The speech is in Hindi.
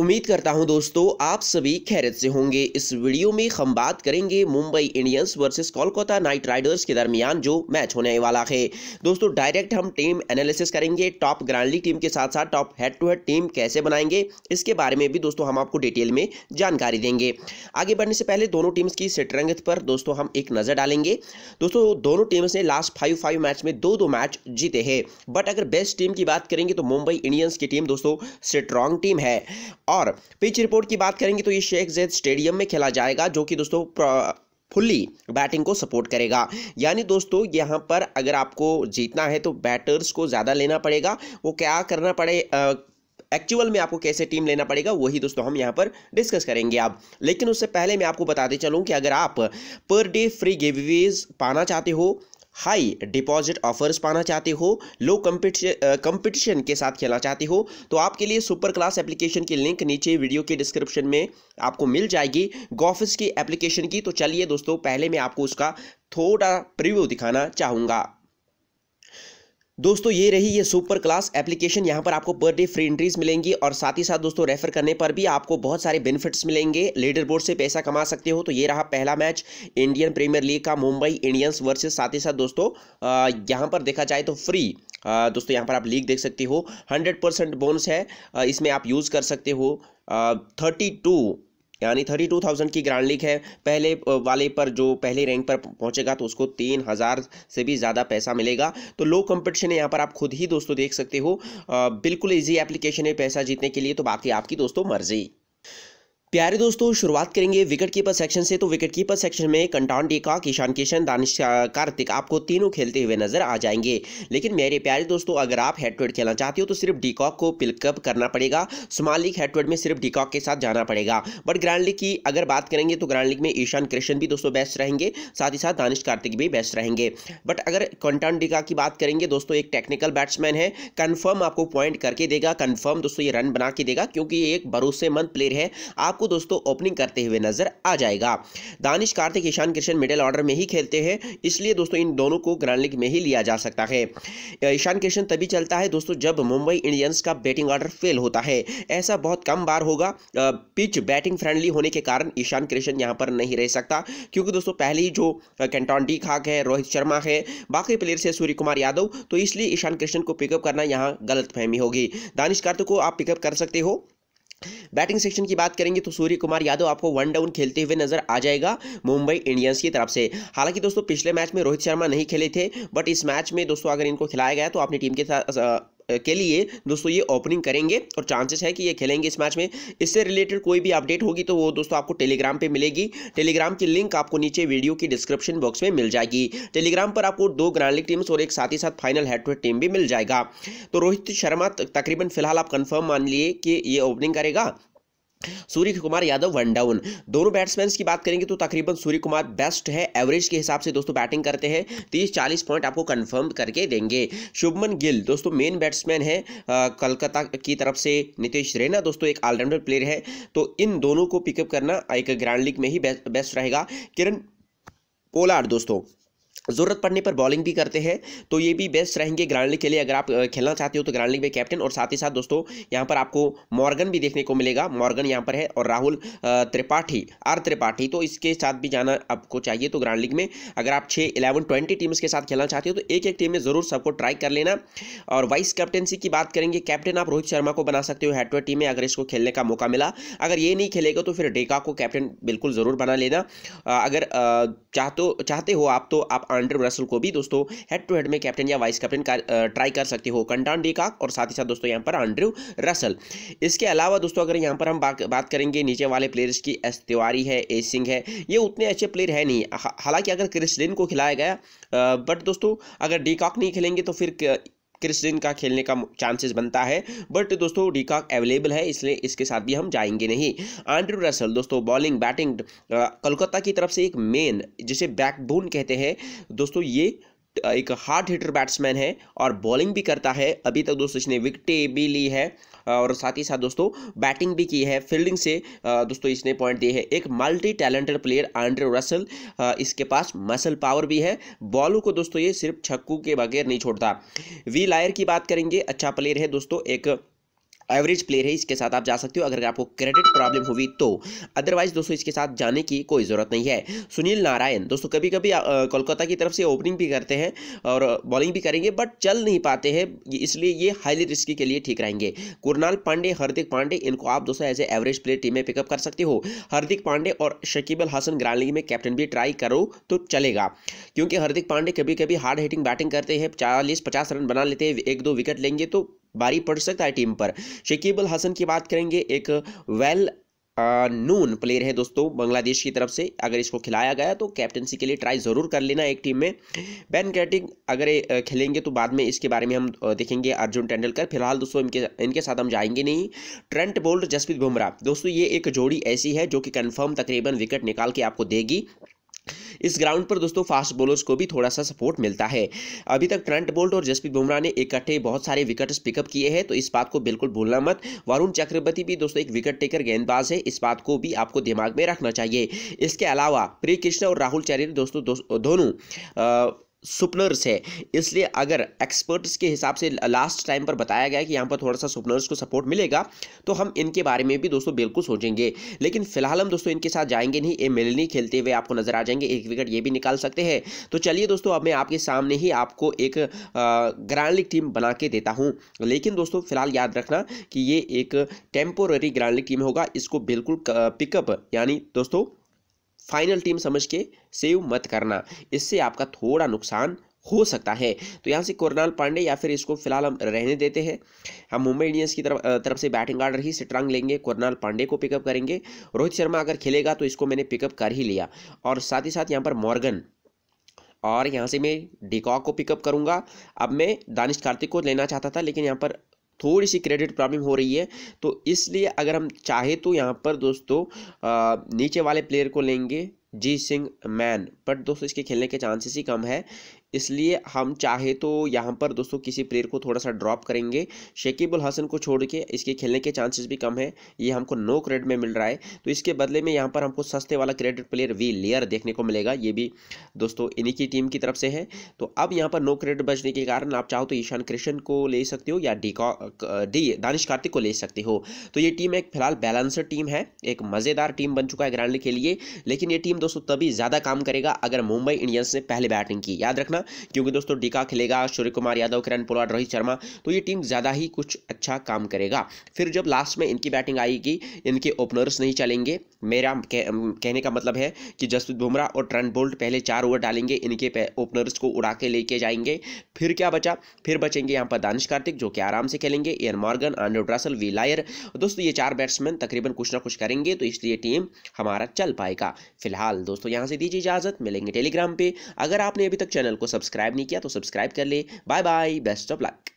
उम्मीद करता हूँ दोस्तों, आप सभी खैरत से होंगे। इस वीडियो में हम बात करेंगे Mumbai Indians versus Kolkata Knight Riders के दरमियान जो मैच होने वाला है। दोस्तों, डायरेक्ट हम टीम एनालिसिस करेंगे, टॉप ग्रांडली टीम के साथ साथ top head to head team कैसे बनाएँगे, इसके बारे में भी दोस्तों हम आपको डिटेल में जानकारी देंगे। आगे बढ़ने से पहले दोनों टीम्स की सेटरंगत पर दोस्तों हम एक नज़र डालेंगे। दोस्तों, दोनों टीम्स ने लास्ट फाइव फाइव मैच में दो दो मैच जीते हैं। बट अगर बेस्ट टीम की बात करेंगे तो मुंबई इंडियंस की टीम दोस्तों स्ट्रॉन्ग टीम है। और पिच रिपोर्ट की बात करेंगे तो ये शेख जैद स्टेडियम में खेला जाएगा, जो कि दोस्तों फुल्ली बैटिंग को सपोर्ट करेगा। यानी दोस्तों, यहाँ पर अगर आपको जीतना है तो बैटर्स को ज़्यादा लेना पड़ेगा। वो क्या करना पड़े एक्चुअल में आपको कैसे टीम लेना पड़ेगा, वही दोस्तों हम यहाँ पर डिस्कस करेंगे आप लेकिन उससे पहले मैं आपको बताते चलूँ कि अगर आप पर डे फ्री गिवेज पाना चाहते हो हाई डिपॉजिट ऑफर्स पाना चाहते हो लो कंपटीशन के साथ खेलना चाहते हो तो आपके लिए सुपर क्लास एप्लीकेशन की लिंक नीचे वीडियो के डिस्क्रिप्शन में आपको मिल जाएगी। गॉफिस की एप्लीकेशन की तो चलिए दोस्तों, पहले मैं आपको उसका थोड़ा प्रिव्यू दिखाना चाहूँगा। दोस्तों, ये रही ये सुपर क्लास एप्लीकेशन यहाँ पर आपको पर डे फ्री एंट्रीज मिलेंगी और साथ ही साथ दोस्तों रेफर करने पर भी आपको बहुत सारे बेनिफिट्स मिलेंगे। लीडर बोर्ड से पैसा कमा सकते हो तो ये रहा पहला मैच इंडियन प्रीमियर लीग का मुंबई इंडियंस वर्सेस साथ ही साथ दोस्तों यहाँ पर देखा जाए तो फ्री दोस्तों, यहाँ पर आप लीग देख सकते हो हंड्रेड बोनस है। इसमें आप यूज़ कर सकते हो थर्टी यानी थर्टी टू थाउज़ेंड की ग्रांड लीग है। पहले वाले पर जो पहले रैंक पर पहुंचेगा तो उसको तीन हज़ार से भी ज़्यादा पैसा मिलेगा। तो लो कंपटीशन है, यहाँ पर आप खुद ही दोस्तों देख सकते हो। बिल्कुल इजी एप्लीकेशन है पैसा जीतने के लिए तो बाकी आपकी दोस्तों मर्ज़ी। प्यारे दोस्तों, शुरुआत करेंगे विकेट कीपर सेक्शन से। तो विकेट कीपर सेक्शन में कंटान डीका किशान किशन, दानिश कार्तिक आपको तीनों खेलते हुए नज़र आ जाएँगे। लेकिन मेरे प्यारे दोस्तों, अगर आप हेड टू खेलना चाहते हो तो सिर्फ़ डीकॉक को पिकअप करना पड़ेगा। स्मॉल लीग हेड में सिर्फ़ डीकॉक के साथ जाना पड़ेगा। बट ग्रैंड लीग की अगर बात करेंगे तो ग्रैंड लीग में ईशान कृष्ण भी दोस्तों बेस्ट रहेंगे, साथ ही साथ दानिश कार्तिक भी बेस्ट रहेंगे। बट अगर कंटान डीका की बात करेंगे, दोस्तों, एक टेक्निकल बैट्समैन है कन्फर्म आपको पॉइंट करके देगा कन्फर्म दोस्तों ये रन बना के देगा, क्योंकि ये एक भरोसेमंद प्लेयर है। आप आपको दोस्तों ओपनिंग करते हुए नज़र आ जाएगा। दानिश, कार्तिक, ईशान, किशन मिडिल ऑर्डर में ही खेलते हैं, इसलिए दोस्तों इन दोनों को ग्रैंड लीग में ही लिया जा सकता है। ईशान, किशन तभी चलता है दोस्तों जब मुंबई इंडियंस का बैटिंग ऑर्डर फेल होता है। ऐसा बहुत कम बार होगा पिच बैटिंग फ्रेंडली होने के कारण ईशान, किशन यहाँ पर नहीं रह सकता, क्योंकि दोस्तों पहले ही जो कैंटॉन डी खाक है, रोहित शर्मा है, बाकी प्लेयर्स है सूर्य कुमार यादव तो इसलिए ईशान कृष्ण को पिकअप करना यहाँ गलत होगी। दानिश, कार्तिक को आप पिकअप कर सकते हो। बैटिंग सेक्शन की बात करेंगे तो सूर्य कुमार यादव आपको वन डाउन खेलते हुए नज़र आ जाएगा मुंबई इंडियंस की तरफ़ से। हालाँकि दोस्तों, पिछले मैच में रोहित शर्मा नहीं खेले थे, बट इस मैच में दोस्तों, अगर इनको खिलाया गया तो अपनी टीम के साथ के लिए दोस्तों ये ओपनिंग करेंगे और चांसेस है कि ये खेलेंगे इस मैच में। इससे रिलेटेड कोई भी अपडेट होगी तो वो दोस्तों आपको टेलीग्राम पे मिलेगी। टेलीग्राम की लिंक आपको नीचे वीडियो की डिस्क्रिप्शन बॉक्स में मिल जाएगी। टेलीग्राम पर आपको दो ग्रांड लीग टीम्स और एक साथ ही साथ final head to head team भी मिल जाएगा। तो रोहित शर्मा तकरीबन फ़िलहाल आप कन्फर्म मान लिए कि ये ओपनिंग करेगा। सूर्य कुमार यादव वन डाउन दोनों बैट्समैन की बात करेंगे तो तकरीबन सूर्य कुमार बेस्ट है एवरेज के हिसाब से दोस्तों बैटिंग करते हैं। तीस चालीस पॉइंट आपको कंफर्म करके देंगे। शुभमन गिल, दोस्तों मेन बैट्समैन है कलकत्ता की तरफ़ से नितेश रैना, दोस्तों एक ऑलराउंडर प्लेयर है। तो इन दोनों को पिकअप करना एक ग्रैंड लीग में ही बेस्ट रहेगा। किरण पोलार्ड दोस्तों। ज़रूरत पड़ने पर बॉलिंग भी करते हैं। तो ये भी बेस्ट रहेंगे ग्रांड लीग के लिए। अगर आप खेलना चाहते हो तो ग्रांड लीग में कैप्टन और साथ ही साथ दोस्तों यहाँ पर आपको मॉर्गन भी देखने को मिलेगा। मॉर्गन यहाँ पर है और राहुल त्रिपाठी, आर त्रिपाठी। तो इसके साथ भी जाना आपको चाहिए तो ग्रांड लीग में। अगर आप छः इलेवन ट्वेंटी टीम्स के साथ खेलना चाहते हो तो एक एक टीम में ज़रूर सबको ट्राई कर लेना। और वाइस कैप्टनसी की बात करेंगे, कैप्टन आप रोहित शर्मा को बना सकते हो हेड टू टीम में अगर इसको खेलने का मौका मिला। अगर ये नहीं खेलेगा तो फिर डेका को कैप्टन बिल्कुल ज़रूर बना लेना। अगर चाहते चाहते हो आप तो आप आंड्रे रसल को भी दोस्तों हेड टू हेड में कैप्टन या वाइस कैप्टन ट्राई कर सकते हो कंटान डी और साथ ही साथ दोस्तों यहाँ पर आंड्रू रसल इसके अलावा दोस्तों अगर यहाँ पर हम बात करेंगे नीचे वाले प्लेयर्स की, एस तिवारी है, ए सिंह है, ये उतने अच्छे प्लेयर है नहीं। हालाँकि अगर क्रिस्लिन को खिलाया गया बट दोस्तों अगर डी काक नहीं खेलेंगे तो फिर क्रिस्टिन का खेलने का चांसेस बनता है। बट दोस्तों डीकॉक अवेलेबल है, इसलिए इसके साथ भी हम जाएँगे नहीं। आंड्रू रसल दोस्तों बॉलिंग बैटिंग कोलकाता की तरफ़ से एक मेन जिसे बैकबोन कहते हैं। दोस्तों, ये एक हार्ड हिटर बैट्समैन है और बॉलिंग भी करता है। अभी तक दोस्तों इसने विकटें भी ली है और साथ ही साथ दोस्तों बैटिंग भी की है, फील्डिंग से दोस्तों इसने पॉइंट दिए है। एक multi talented player Andre Russell इसके पास मसल पावर भी है। बॉलों को दोस्तों ये सिर्फ़ छक्कू के बगैर नहीं छोड़ता। वी लायर की बात करेंगे। अच्छा प्लेयर है दोस्तों, एक एवरेज प्लेयर है, इसके साथ आप जा सकते हो। अगर आपको क्रेडिट प्रॉब्लम हुई तो। अदरवाइज़ दोस्तों, इसके साथ जाने की कोई ज़रूरत नहीं है। सुनील नारायण, दोस्तों कभी कभी कोलकाता की तरफ़ से ओपनिंग भी करते हैं और बॉलिंग भी करेंगे बट चल नहीं पाते हैं। इसलिए ये हाईली रिस्की के लिए ठीक रहेंगे। कुरनाल पांडे, हार्दिक पांडे, इनको आप, दोस्तों as a average player team में पिकअप कर सकते हो। हार्दिक पांडे और शकीबल हसन ग्रांड में कैप्टन भी ट्राई करो तो चलेगा। क्योंकि हार्दिक पांडे कभी कभी हार्ड हिटिंग बैटिंग करते हैं, चालीस पचास रन बना लेते हैं, एक दो विकेट लेंगे तो भारी पड़ सकता है टीम पर। शकीबुल हसन की बात करेंगे, एक वेल नून प्लेयर है दोस्तों, बांग्लादेश की तरफ़ से। अगर इसको खिलाया गया तो कैप्टनसी के लिए ट्राई ज़रूर कर लेना एक टीम में। बैन कैटिंग अगर खेलेंगे तो बाद में इसके बारे में हम देखेंगे अर्जुन तेंदुलकर फ़िलहाल दोस्तों, इनके इनके साथ हम जाएँगे नहीं। Trent Boult Jasprit Bumrah. दोस्तों, ये एक जोड़ी ऐसी है जो कि कन्फर्म तकरीबन विकेट निकाल के आपको देगी। इस ग्राउंड पर दोस्तों फास्ट बॉलर्स को भी थोड़ा सा सपोर्ट मिलता है। अभी तक ट्रंट बोल्ट और जसप्रीत बुमराह ने इकट्ठे बहुत सारे विकेट पिकअप किए हैं तो इस बात को बिल्कुल भूलना मत। वरुण चक्रवर्ती भी दोस्तों एक विकेट टेकर गेंदबाज है, इस बात को भी आपको दिमाग में रखना चाहिए। इसके अलावा प्रिय कृष्ण और राहुल चैरियर दोस्तों दोनों सुपनर्स है। इसलिए अगर एक्सपर्ट्स के हिसाब से लास्ट टाइम पर बताया गया कि यहाँ पर थोड़ा सा सुपनर्स को सपोर्ट मिलेगा तो हम इनके बारे में भी दोस्तों बिल्कुल सोचेंगे। लेकिन फ़िलहाल हम दोस्तों इनके साथ जाएँगे नहीं, ये मिलनी खेलते हुए आपको नज़र आ जाएँगे, एक विकेट ये भी निकाल सकते हैं। तो चलिए दोस्तों, अब मैं आपके सामने ही आपको एक ग्रैंड लीग टीम बना के देता हूँ। लेकिन दोस्तों, फ़िलहाल याद रखना कि ये एक टेम्पोररी ग्रैंड लीग टीम होगा, इसको बिल्कुल पिकअप यानी दोस्तों फाइनल टीम समझ के सेव मत करना। इससे आपका थोड़ा नुकसान हो सकता है। तो यहाँ से कुरनाल पांडे या फिर इसको फ़िलहाल हम रहने देते हैं। हम मुंबई इंडियंस की तरफ़ तरफ़ से बैटिंग आर्डर ही सिट्रांग लेंगे, कुरनाल पांडे को पिकअप करेंगे। रोहित शर्मा अगर खेलेगा तो इसको मैंने पिकअप कर ही लिया। और साथ ही साथ यहाँ पर मॉर्गन, और यहाँ से मैं डिकॉक को पिकअप करूँगा। अब मैं दानिश कार्तिक को लेना चाहता था, लेकिन यहाँ पर थोड़ी सी क्रेडिट प्रॉब्लम हो रही है। तो इसलिए अगर हम चाहे तो यहाँ पर दोस्तों नीचे वाले प्लेयर को लेंगे जी सिंह मैन बट दोस्तों, इसके खेलने के चांसेस ही कम है। इसलिए हम चाहे तो यहाँ पर दोस्तों किसी प्लेयर को थोड़ा सा ड्रॉप करेंगे। शेकीबुल हसन को छोड़ के इसके खेलने के चांसेस भी कम है। ये हमको नो क्रेडिट में मिल रहा है। तो इसके बदले में यहाँ पर हमको सस्ते वाला क्रेडिट प्लेयर वी लेयर देखने को मिलेगा। ये भी दोस्तों इन्हीं की टीम की तरफ़ से है। तो अब यहाँ पर नो क्रेडिट बचने के कारण आप चाहो तो ईशान कृष्ण को ले सकते हो या डी डी, दानिश कार्तिक को ले सकते हो। तो ये टीम एक फ़िलहाल बैलेंसर टीम है। एक मज़ेदार टीम बन चुका है ग्रैंड के लिए। लेकिन ये टीम दोस्तों तभी ज़्यादा काम करेगा अगर मुंबई इंडियंस ने पहले बैटिंग की। याद रखना क्योंकि दोस्तों डीका खेलेगा सूर्य कुमार यादव, किरण पोलाड, रोहित शर्मा तो ये टीम ज़्यादा ही कुछ अच्छा काम करेगा। फिर जब लास्ट में इनकी बैटिंग आएगी, इनके ओपनर्स नहीं चलेंगे, मेरा कहने का मतलब है कि जसप्रीत बुमराह और ट्रेंट बोल्ट पहले चार ओवर डालेंगे, इनके ओपनर्स को उड़ा के लेके जाएँगे। फिर क्या बचा? फिर बचेंगे यहाँ पर दानिश कार्तिक, जो कि आराम से खेलेंगे air Morgan Andre Russell V Iyer दोस्तों ये चार बैट्समैन तकरीबन कुछ ना कुछ करेंगे तो इसलिए टीम हमारा चल पाएगा। फ़िलहाल दोस्तों यहाँ से दीजिए इजाज़त, मिलेंगे टेलीग्राम पे। अगर आपने अभी तक चैनल को सब्सक्राइब नहीं किया तो सब्सक्राइब कर ले। Bye bye best of luck.